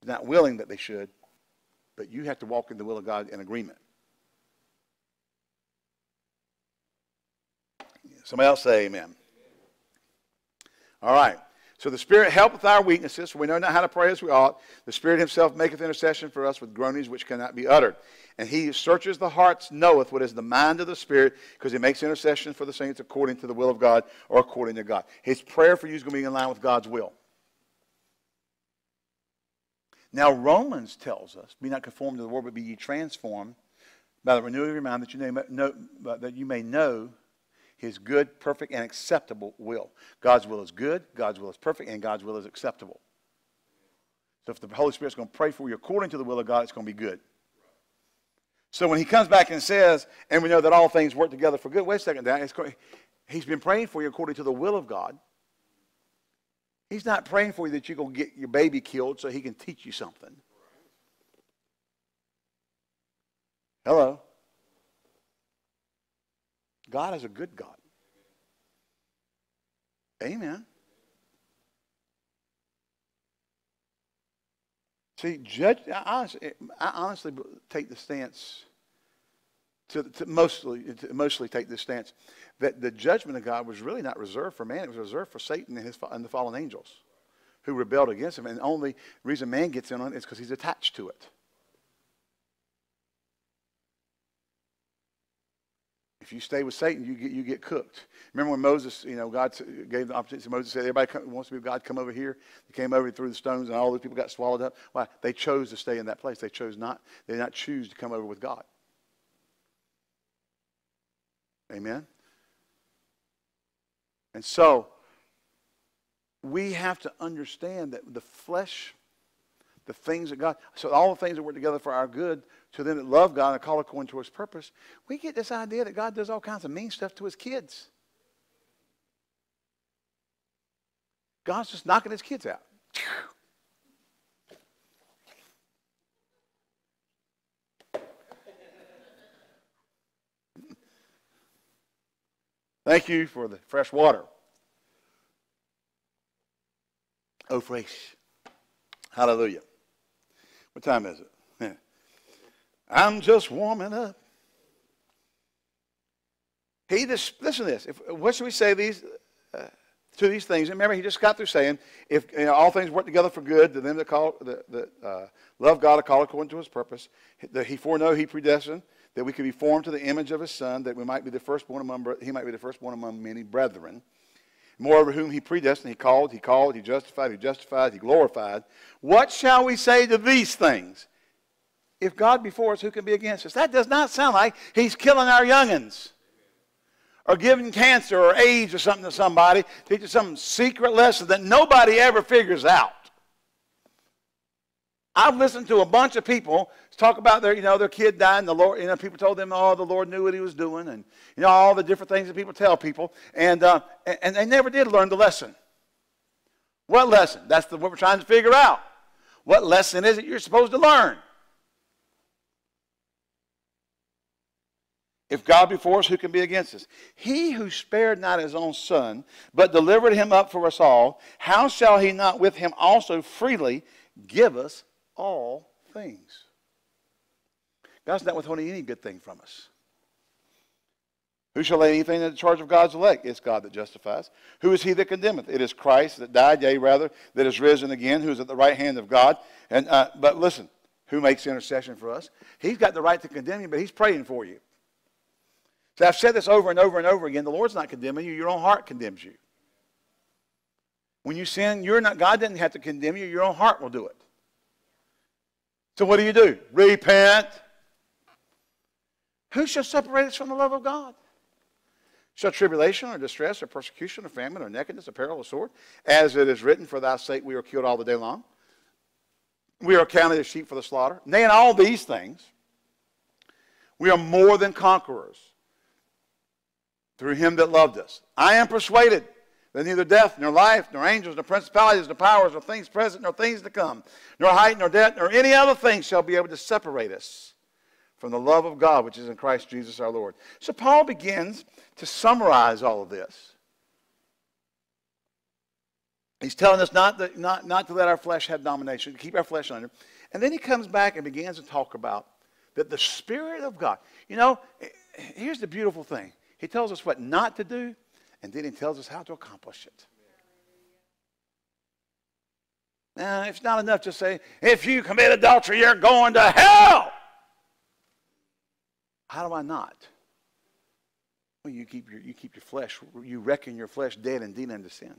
He's not willing that they should, but you have to walk in the will of God in agreement. Somebody else say amen. All right. So the Spirit helpeth our weaknesses, for we know not how to pray as we ought. The Spirit himself maketh intercession for us with groanings which cannot be uttered. And he who searches the hearts knoweth what is the mind of the Spirit, because he makes intercession for the saints according to the will of God or according to God. His prayer for you is going to be in line with God's will. Now Romans tells us, be not conformed to the world, but be ye transformed by the renewing of your mind that you know, uh, that you may know his good, perfect, and acceptable will. God's will is good, God's will is perfect, and God's will is acceptable. So if the Holy Spirit's going to pray for you according to the will of God, it's going to be good. So when he comes back and says, and we know that all things work together for good, wait a second, he's been praying for you according to the will of God. He's not praying for you that you're going to get your baby killed so he can teach you something. Hello? God is a good God. Amen. See, judge. I honestly, I honestly take the stance to, to mostly to mostly take this stance that the judgment of God was really not reserved for man; it was reserved for Satan and his and the fallen angels who rebelled against him. And the only reason man gets in on it is because he's attached to it. You stay with Satan, you get, you get cooked. Remember when Moses, you know, God gave the opportunity. To Moses said, everybody come, wants to be with God, come over here. They came over and threw the stones, and all those people got swallowed up. Why? They chose to stay in that place. They chose not. They did not choose to come over with God. Amen? And so, we have to understand that the flesh, the things that God, so all the things that work together for our good to them that love God and call according to his purpose, we get this idea that God does all kinds of mean stuff to his kids. God's just knocking his kids out. Thank you for the fresh water. Oh, fresh. Hallelujah. What time is it? I'm just warming up. He just, listen to this. If, what should we say these, uh, to these things? And Remember, he just got through saying, if you know, all things work together for good to them that call, that, uh, love God, are called according to his purpose. That he foreknow, he predestined, that we could be formed to the image of his son, that we might be the firstborn among, he might be the firstborn among many brethren. Moreover, whom he predestined, he called, he called, he justified, he justified, he glorified. What shall we say to these things? If God be for us, who can be against us? That does not sound like he's killing our youngins or giving cancer or AIDS or something to somebody, teaching some secret lesson that nobody ever figures out. I've listened to a bunch of people talk about their, you know, their kid and the Lord, you know, people told them, oh, the Lord knew what he was doing and, you know, all the different things that people tell people. And, uh, and they never did learn the lesson. What lesson? That's the, what we're trying to figure out. What lesson is it you're supposed to learn? If God be for us, who can be against us? He who spared not his own son, but delivered him up for us all, how shall he not with him also freely give us all things? God's not withholding any good thing from us. Who shall lay anything in the charge of God's elect? It's God that justifies. Who is he that condemneth? It is Christ that died, yea, rather, that is risen again, who is at the right hand of God. And uh, But listen, who makes intercession for us? He's got the right to condemn you, but he's praying for you. So I've said this over and over and over again. The Lord's not condemning you, your own heart condemns you. When you sin, you're not, God doesn't have to condemn you, your own heart will do it. So what do you do? Repent. Who shall separate us from the love of God? Shall tribulation or distress or persecution or famine or nakedness or peril or sword? As it is written, For thy sake we are killed all the day long. We are counted as sheep for the slaughter. Nay, in all these things, we are more than conquerors through him that loved us. I am persuaded that neither death, nor life, nor angels, nor principalities, nor powers, nor things present, nor things to come, nor height, nor depth, nor any other thing shall be able to separate us from the love of God which is in Christ Jesus our Lord. So Paul begins to summarize all of this. He's telling us not, that, not, not to let our flesh have domination, to keep our flesh under. And then he comes back and begins to talk about that the Spirit of God, you know, here's the beautiful thing. He tells us what not to do, and then he tells us how to accomplish it. Now, it's not enough to say, if you commit adultery, you're going to hell. How do I not? Well, you keep your, you keep your flesh, you reckon your flesh dead indeed unto sin.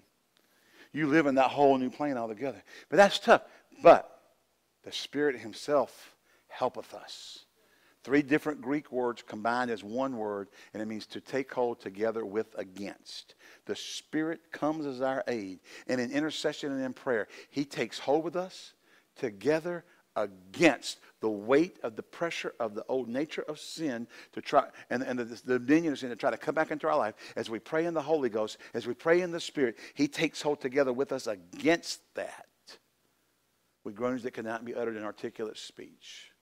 You live in that whole new plane altogether. But that's tough. But the Spirit Himself helpeth us. Three different Greek words combined as one word, and it means to take hold together with against. The Spirit comes as our aid, and in intercession and in prayer, He takes hold with us together against the weight of the pressure of the old nature of sin to try and, and the, the dominion of sin to try to come back into our life as we pray in the Holy Ghost, as we pray in the Spirit, He takes hold together with us against that with groans that cannot be uttered in articulate speech.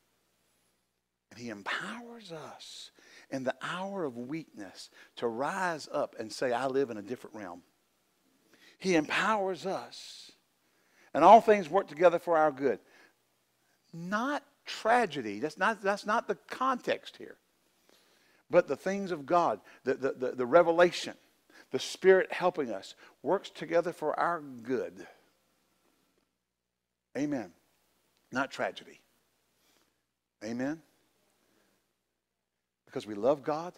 And He empowers us in the hour of weakness to rise up and say, I live in a different realm. He empowers us. And all things work together for our good. Not tragedy. That's not, that's not the context here. But the things of God, the, the, the, the revelation, the Spirit helping us, works together for our good. Amen. Not tragedy. Amen because we love God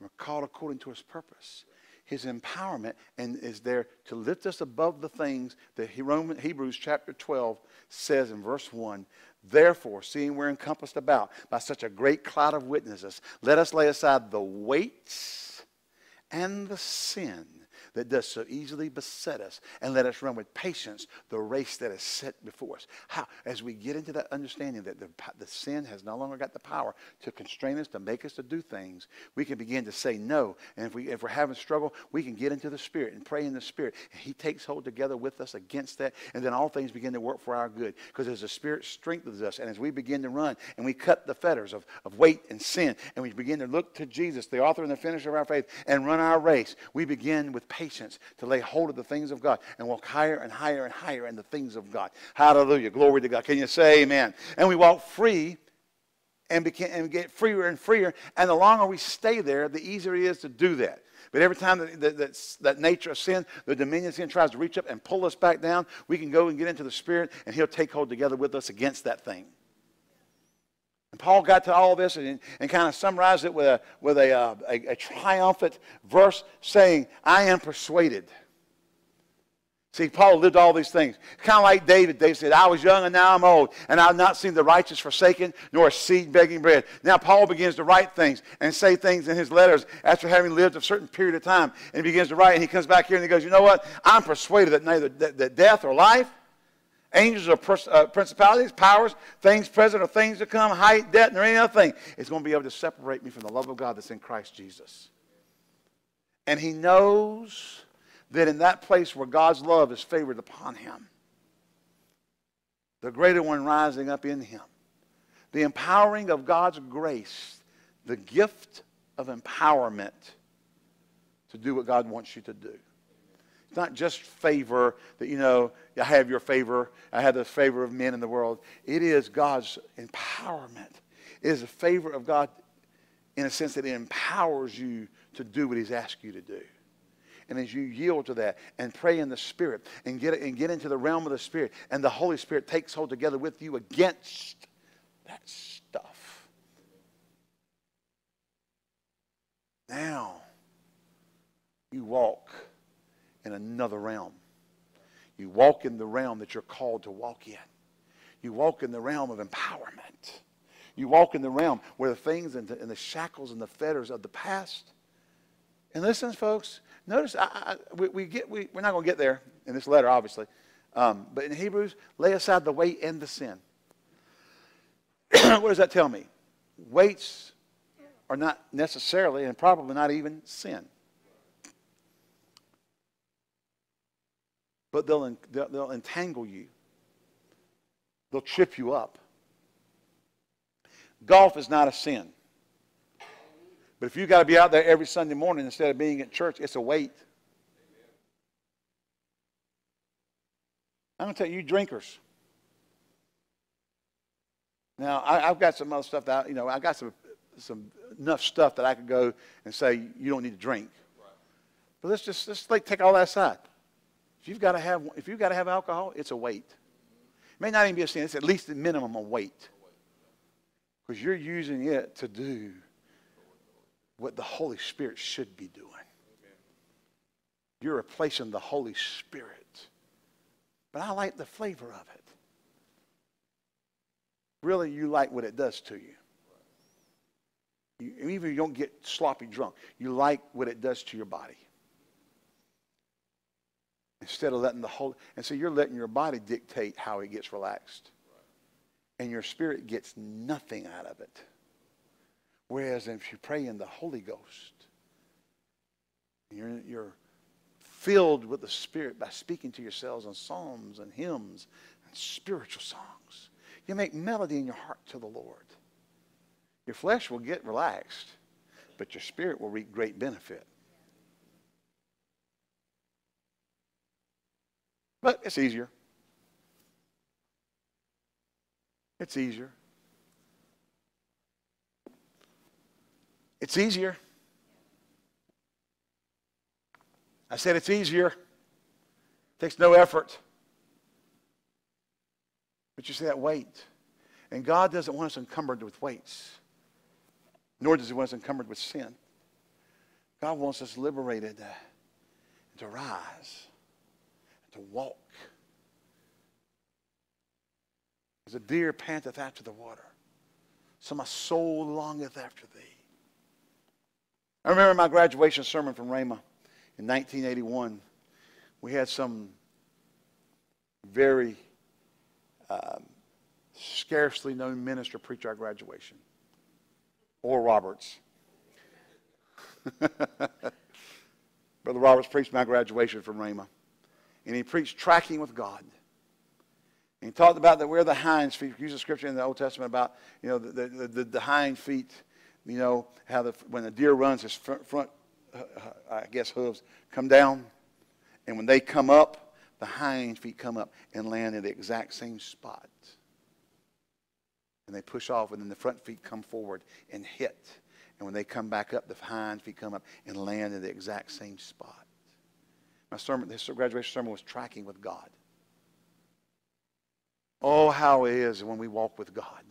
we're called according to his purpose. His empowerment and is there to lift us above the things that Hebrews chapter 12 says in verse 1 Therefore, seeing we're encompassed about by such a great cloud of witnesses, let us lay aside the weights and the sin that does so easily beset us, and let us run with patience the race that is set before us. How? As we get into that understanding that the, the sin has no longer got the power to constrain us, to make us to do things, we can begin to say no. And if, we, if we're having struggle, we can get into the Spirit and pray in the Spirit. He takes hold together with us against that, and then all things begin to work for our good. Because as the Spirit strengthens us, and as we begin to run, and we cut the fetters of, of weight and sin, and we begin to look to Jesus, the author and the finisher of our faith, and run our race, we begin with patience patience to lay hold of the things of God and walk higher and higher and higher in the things of God. Hallelujah. Glory to God. Can you say amen? And we walk free and, became, and get freer and freer. And the longer we stay there, the easier it is to do that. But every time that, that, that, that nature of sin, the dominion of sin tries to reach up and pull us back down, we can go and get into the Spirit, and He'll take hold together with us against that thing. And Paul got to all this and, and kind of summarized it with, a, with a, uh, a, a triumphant verse saying, I am persuaded. See, Paul lived all these things. Kind of like David. David said, I was young and now I'm old, and I've not seen the righteous forsaken, nor a seed begging bread. Now Paul begins to write things and say things in his letters after having lived a certain period of time. And he begins to write, and he comes back here and he goes, You know what? I'm persuaded that neither that, that death or life, angels or uh, principalities, powers, things present or things to come, height, depth, or any other thing is going to be able to separate me from the love of God that's in Christ Jesus. And he knows that in that place where God's love is favored upon him, the greater one rising up in him, the empowering of God's grace, the gift of empowerment to do what God wants you to do. It's not just favor that, you know, I have your favor, I have the favor of men in the world. It is God's empowerment. It is the favor of God in a sense that it empowers you to do what He's asked you to do. And as you yield to that and pray in the Spirit and get, and get into the realm of the Spirit, and the Holy Spirit takes hold together with you against that stuff. Now, you walk in another realm. You walk in the realm that you're called to walk in. You walk in the realm of empowerment. You walk in the realm where the things and the, and the shackles and the fetters of the past. And listen, folks, notice I, I, we, we, get, we, we're not going to get there in this letter, obviously. Um, but in Hebrews, lay aside the weight and the sin. what does that tell me? Weights are not necessarily and probably not even sin. But they'll, they'll entangle you, they'll trip you up. Golf is not a sin. But if you've got to be out there every Sunday morning instead of being at church, it's a weight. I'm going to tell you, you drinkers. Now, I, have got some other stuff that, you know, I've got some, some enough stuff that I could go and say, you don't need to drink. But let's just, let's like take all that aside. If you've got to have, if you've got to have alcohol, it's a weight. It may not even be a sin. It's at least the minimum of weight. Because you're using it to do what the Holy Spirit should be doing. You're replacing the Holy Spirit. But I like the flavor of it. Really, you like what it does to you. you even if you don't get sloppy drunk, you like what it does to your body. Instead of letting the whole, and so you're letting your body dictate how it gets relaxed. And your spirit gets nothing out of it. Whereas if you pray in the Holy Ghost, you're, you're filled with the Spirit by speaking to yourselves in psalms and hymns and spiritual songs. You make melody in your heart to the Lord. Your flesh will get relaxed, but your spirit will reap great benefit. But it's easier. It's easier. It's easier. I said it's easier. It takes no effort. But you see that weight. And God doesn't want us encumbered with weights, nor does He want us encumbered with sin. God wants us liberated to rise to walk. As a deer panteth after the water, so my soul longeth after thee. I remember my graduation sermon from Rhema in 1981. We had some very um, scarcely known minister preach our graduation. Oral Roberts. Brother Roberts preached my graduation from Rhema and he preached tracking with God. And he talked about that we're the hinds feet. He used scripture in the Old Testament about, you know, the, the, the, the hind feet, you know, how the, when the deer runs, his front, front uh, I guess hooves, come down. And when they come up, the hind feet come up and land in the exact same spot. And they push off, and then the front feet come forward and hit. And when they come back up, the hind feet come up and land in the exact same spot. My sermon, this graduation sermon was tracking with God. Oh, how it is when we walk with God.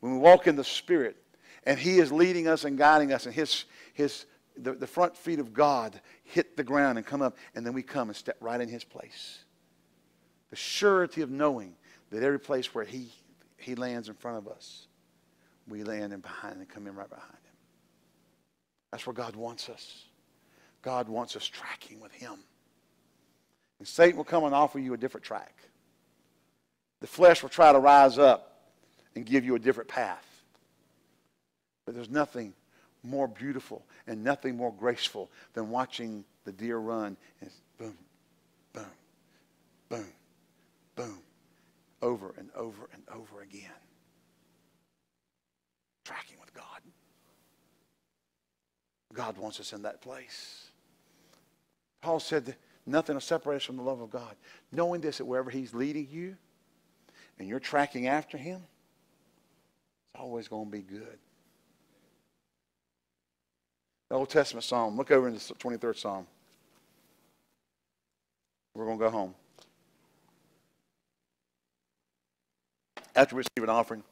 When we walk in the Spirit and He is leading us and guiding us, and His, his, the, the front feet of God hit the ground and come up, and then we come and step right in His place. The surety of knowing that every place where He, he lands in front of us, we land in behind and come in right behind Him. That's where God wants us. God wants us tracking with Him. And Satan will come and offer you a different track. The flesh will try to rise up and give you a different path. But there's nothing more beautiful and nothing more graceful than watching the deer run and boom, boom, boom, boom, over and over and over again. Tracking with God. God wants us in that place. Paul said nothing will separate us from the love of God. Knowing this, that wherever He's leading you and you're tracking after Him, it's always going to be good. The Old Testament Psalm. Look over in the 23rd Psalm. We're going to go home. After we receive an offering,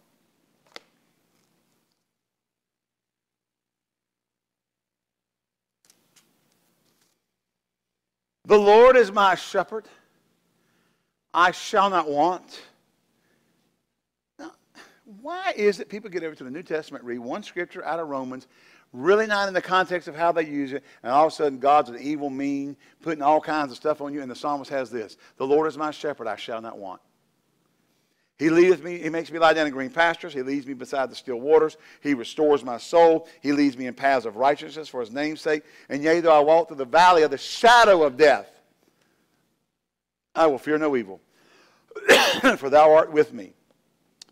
The Lord is my shepherd. I shall not want. Now, why is it people get over to the New Testament, read one scripture out of Romans, really not in the context of how they use it, and all of a sudden God's an evil, mean, putting all kinds of stuff on you, and the psalmist has this The Lord is my shepherd, I shall not want. He leadeth me, he makes me lie down in green pastures. He leads me beside the still waters. He restores my soul. He leads me in paths of righteousness for his name's sake. And yea, though I walk through the valley of the shadow of death, I will fear no evil. for thou art with me.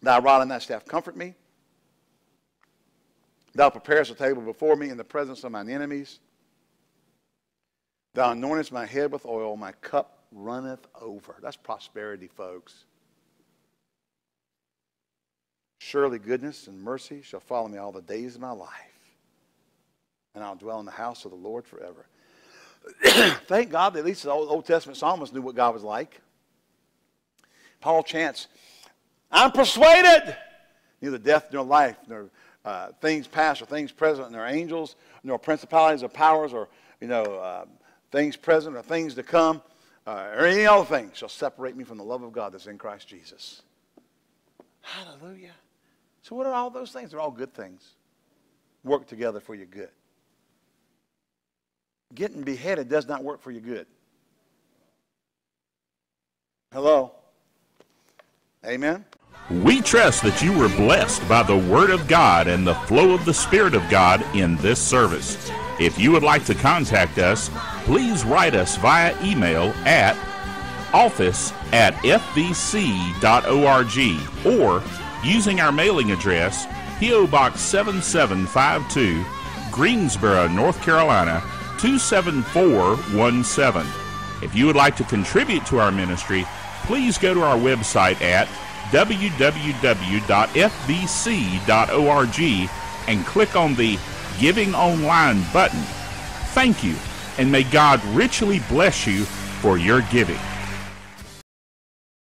Thy rod and thy staff comfort me. Thou preparest a table before me in the presence of mine enemies. Thou anointest my head with oil, my cup runneth over. That's prosperity, folks. Surely goodness and mercy shall follow me all the days of my life, and I'll dwell in the house of the Lord forever. Thank God that at least the Old, Testament psalmist knew what God was like. Paul chants, I'm persuaded. Neither death nor life, nor uh, things past or things present, nor angels, nor principalities or powers, or you know uh, things present or things to come, uh, or any other thing shall separate me from the love of God that's in Christ Jesus. Hallelujah. So, what are all those things? They're all good things. Work together for your good. Getting beheaded does not work for your good. Hello? Amen? We trust that you were blessed by the Word of God and the flow of the Spirit of God in this service. If you would like to contact us, please write us via email at office at fvc.org or using our mailing address, P.O. Box 7752, Greensboro, North Carolina 27417. If you would like to contribute to our ministry, please go to our website at www.fvc.org and click on the Giving Online button. Thank you, and may God richly bless you for your giving.